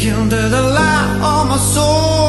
into the light of my soul.